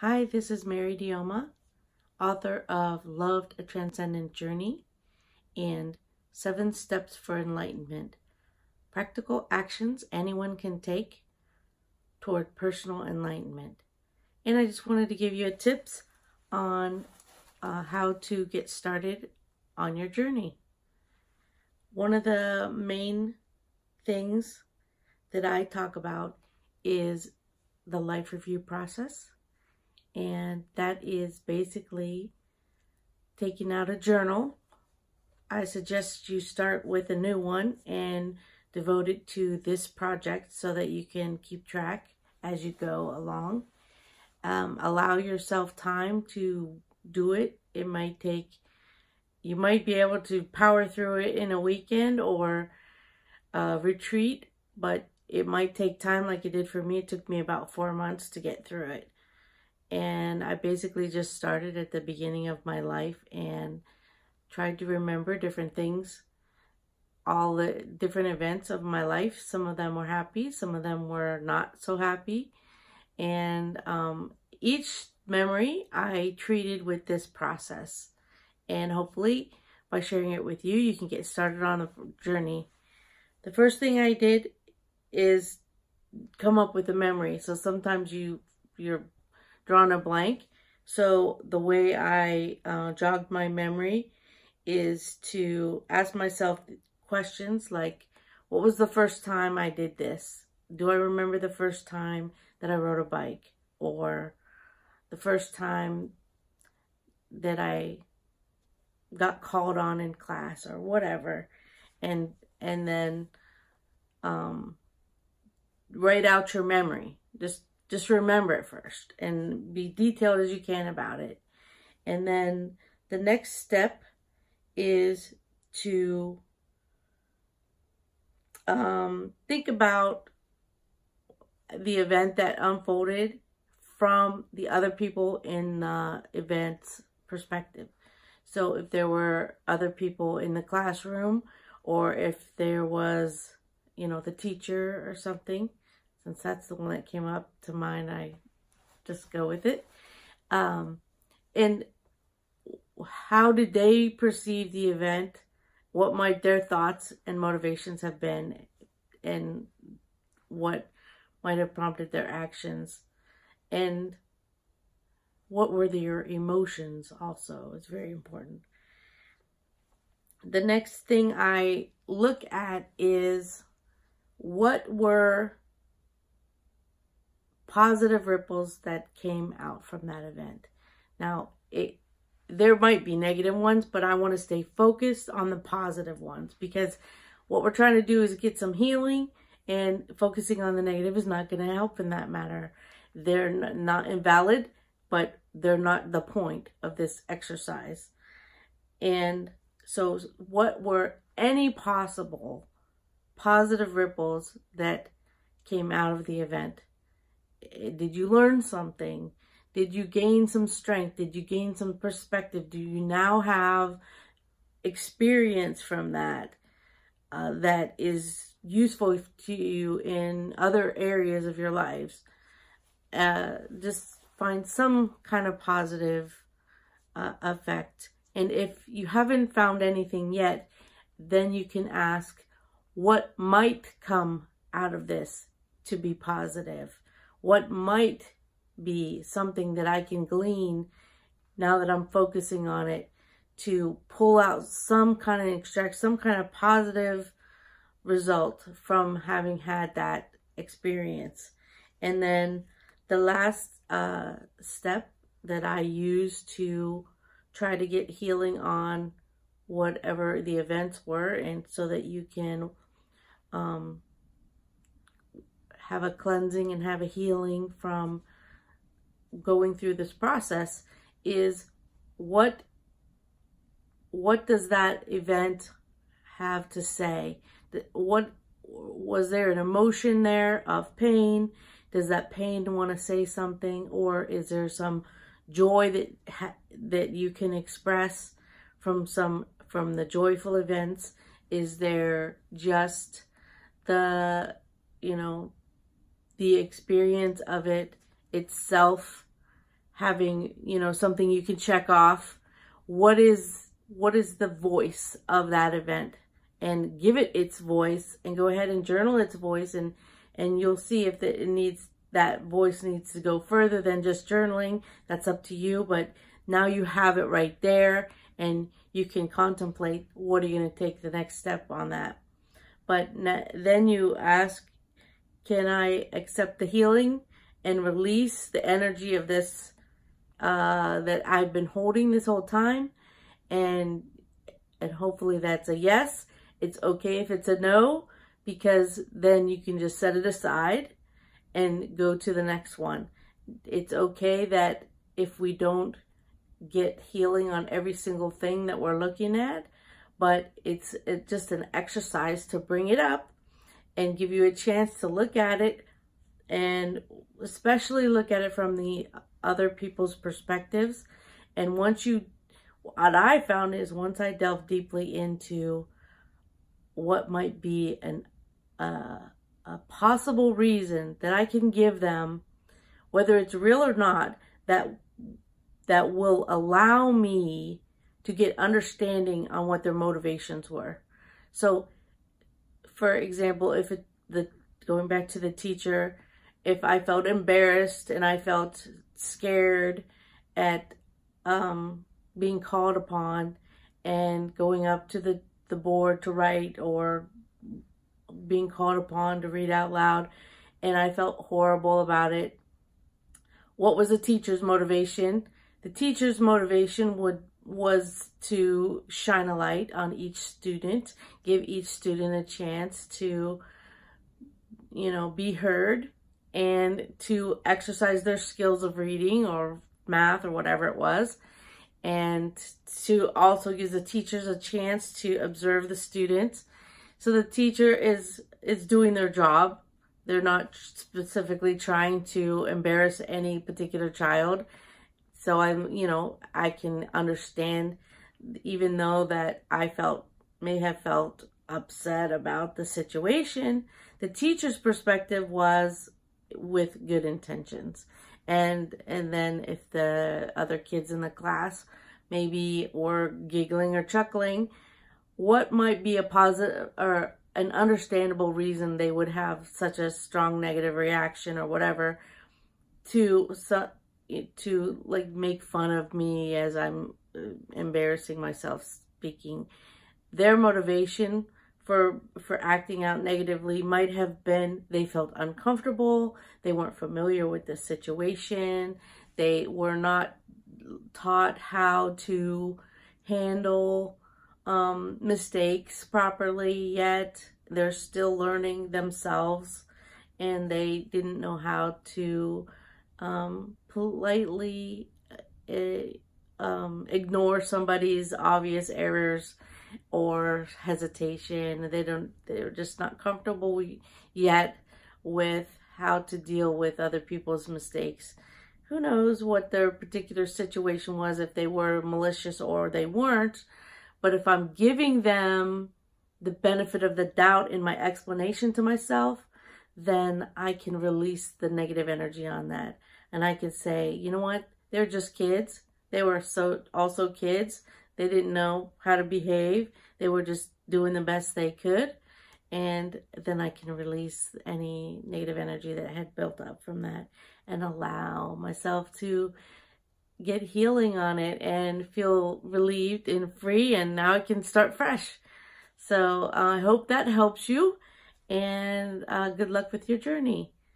Hi, this is Mary Deioma, author of Loved a Transcendent Journey and Seven Steps for Enlightenment. Practical actions anyone can take toward personal enlightenment. And I just wanted to give you a tips on uh, how to get started on your journey. One of the main things that I talk about is the life review process. And that is basically taking out a journal. I suggest you start with a new one and devote it to this project so that you can keep track as you go along. Um, allow yourself time to do it. It might take, you might be able to power through it in a weekend or a retreat, but it might take time like it did for me. It took me about four months to get through it. And I basically just started at the beginning of my life and tried to remember different things, all the different events of my life. Some of them were happy, some of them were not so happy. And um, each memory I treated with this process. And hopefully, by sharing it with you, you can get started on the journey. The first thing I did is come up with a memory. So sometimes you you're drawn a blank. So the way I uh, jogged my memory is to ask myself questions like, what was the first time I did this? Do I remember the first time that I rode a bike? Or the first time that I got called on in class or whatever. And, and then, um, write out your memory. Just just remember it first and be detailed as you can about it. And then the next step is to um, think about the event that unfolded from the other people in the event's perspective. So if there were other people in the classroom or if there was, you know, the teacher or something, since that's the one that came up to mind, I just go with it. Um, and how did they perceive the event? What might their thoughts and motivations have been? And what might have prompted their actions? And what were their emotions also? It's very important. The next thing I look at is what were positive ripples that came out from that event. Now, it there might be negative ones, but I want to stay focused on the positive ones because what we're trying to do is get some healing and focusing on the negative is not going to help in that matter. They're not invalid, but they're not the point of this exercise. And so what were any possible positive ripples that came out of the event? Did you learn something? Did you gain some strength? Did you gain some perspective? Do you now have experience from that uh, that is useful to you in other areas of your lives? Uh, just find some kind of positive uh, effect. And if you haven't found anything yet, then you can ask what might come out of this to be positive what might be something that I can glean now that I'm focusing on it to pull out some kind of extract some kind of positive result from having had that experience. And then the last uh, step that I use to try to get healing on whatever the events were and so that you can um, have a cleansing and have a healing from going through this process is what what does that event have to say? What was there an emotion there of pain? Does that pain want to say something? Or is there some joy that that you can express from some from the joyful events? Is there just the you know the experience of it itself having, you know, something you can check off. What is what is the voice of that event? And give it its voice and go ahead and journal its voice and and you'll see if it needs that voice needs to go further than just journaling. That's up to you, but now you have it right there and you can contemplate what are you going to take the next step on that. But then you ask, can I accept the healing and release the energy of this uh, that I've been holding this whole time? And and hopefully that's a yes. It's okay if it's a no because then you can just set it aside and go to the next one. It's okay that if we don't get healing on every single thing that we're looking at, but it's, it's just an exercise to bring it up and give you a chance to look at it and especially look at it from the other people's perspectives. And once you, what I found is once I delve deeply into what might be an uh, a possible reason that I can give them, whether it's real or not, that that will allow me to get understanding on what their motivations were. So, for example, if it, the going back to the teacher, if I felt embarrassed and I felt scared at um, being called upon and going up to the, the board to write or being called upon to read out loud and I felt horrible about it. What was the teacher's motivation? The teacher's motivation would was to shine a light on each student, give each student a chance to, you know, be heard and to exercise their skills of reading or math or whatever it was. And to also give the teachers a chance to observe the students. So the teacher is, is doing their job. They're not specifically trying to embarrass any particular child so I'm, you know, I can understand, even though that I felt, may have felt upset about the situation, the teacher's perspective was with good intentions. And, and then if the other kids in the class maybe were giggling or chuckling, what might be a positive or an understandable reason they would have such a strong negative reaction or whatever to to like make fun of me as I'm uh, embarrassing myself speaking. Their motivation for for acting out negatively might have been they felt uncomfortable, they weren't familiar with the situation, they were not taught how to handle um, mistakes properly yet. They're still learning themselves and they didn't know how to um, politely uh, um, ignore somebody's obvious errors or hesitation. They don't, they're just not comfortable yet with how to deal with other people's mistakes. Who knows what their particular situation was, if they were malicious or they weren't. But if I'm giving them the benefit of the doubt in my explanation to myself, then I can release the negative energy on that and I could say, you know what? They're just kids. They were so also kids. They didn't know how to behave. They were just doing the best they could. And then I can release any negative energy that I had built up from that and allow myself to get healing on it and feel relieved and free. And now I can start fresh. So uh, I hope that helps you. And uh, good luck with your journey.